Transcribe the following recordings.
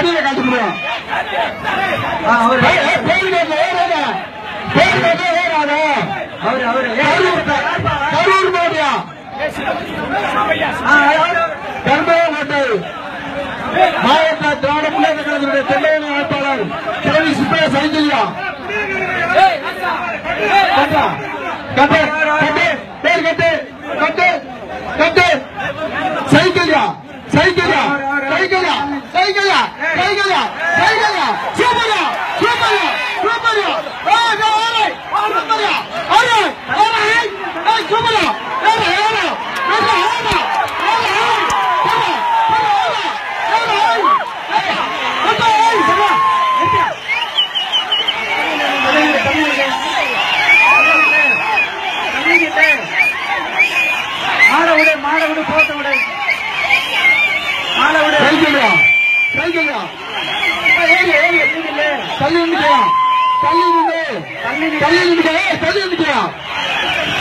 தடியில காட்ட முடியும் அவரு. அவரு கரூர் மோடியா? கர்மகோட்டை மாவட்ட திராவிட முன்னேற்ற கழகத்தினுடைய சுப்பையா சைந்தல்யா கட்டு கட்டு கட்டு பேர் கட்டு கட்டு கட்டு சைக்கிள்யா சைக்கிள்யா சைக்கிள்யா சைக்கிள்யா சைக்கிள்யா சைக்கிள்யா சூப்பர்யா சூப்பர்யா சூப்பர்யா ஏய் ஏய் சூப்பர்யா ஏய் ஏய் ஏய் சூப்பர்யா ஏய் ஏய் ஏய் ஏய் மாட விடு மாட விடு போட்ட விடு மாட விடு சைக்கிள்யா சைக்கிள்யா ஏறி ஏறி இல்ல தள்ளி நிற்கிறா தள்ளி நின்று தள்ளி நில்லு. தள்ளி நிற்கிறா ஏய் தள்ளி நிற்கிறா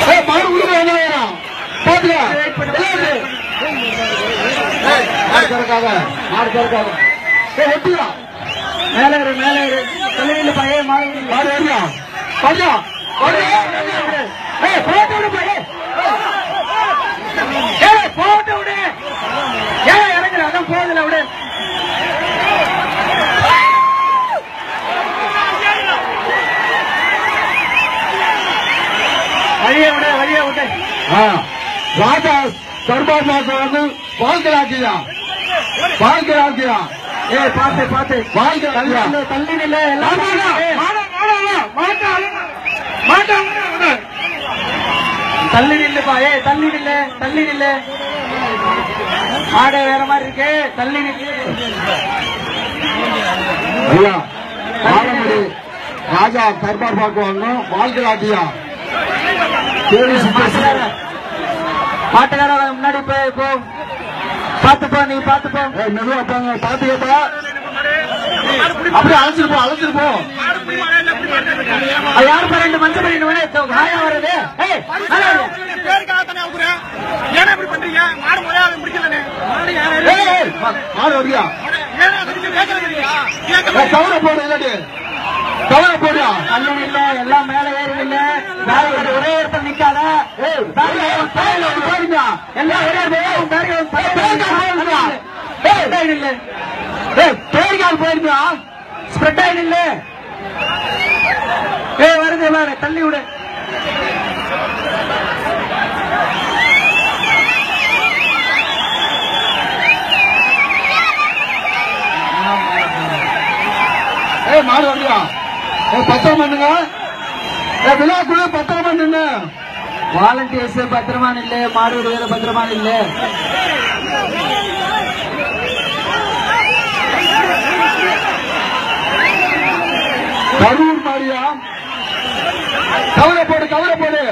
ஏய் மாடு உள்ள என்ன வேணும் பாத்துக்க ஏய் மாடு கறக்காத மாடு கறக்காத ஏய் ஒட்டியா மேல ஏறு மேல ஏறு தள்ளி நில்லு விடு மாடு ஏறியா பாடியா பாடியா போட்டு விடு பைய போட்டு விடு ஏய் இறங்குற அதான் விடு வழிய விடு வழிய விடு ஆ ராஜா தர்பார் மாசம் வந்து வாழ்க்கை வாழ்க்கை ஏய் பாத்து பாத்து. வாழ்க்கை தள்ளி நில்லு தள்ளி நில்லுப்பா ஏய் தள்ளி நில்லு தள்ளி நில்லு ஆடை வேற மாதிரி இருக்கு தள்ளி நில்லு ராஜா தர்பார் பார்க்க வரணும் வாழ்க்கை ஆட்டியா மாட்டுக்கார முன்னாடி போய் போ. பாத்துப்போ நீ பாத்துப்போ மெதுவா போங்க பாத்துக்கப்பா அப்படியே அழைச்சிட்டு போ அழைச்சிட்டு போ. அது யாரு பாரு ரெண்டு மஞ்சள் பண்ணி காயா வருது. ஏன்னா இப்படி பண்றீங்க மாடு முறையாக முடிக்கலன்னு மாடு வரியா? கவரை போடு இல்லாட்டி. கவரை எல்லாம் மேல ஏறி பேரிகார்டு ஒரே இடத்துல நிக்காத ஏய் ஸ்ப்ரெட் ஏய் வருது தள்ளி விடு ஏய் மாடு வரியா பத்திரம் பண்ணுங்க விழாக்குள்ள பத்திரம் பண்ணுங்க வாலண்டியர்ஸ் பத்திரமா இல்ல மாடு விடுதலை பத்திரமா இல்ல கரூர் மாடியா கவலை போடு கவலை போடு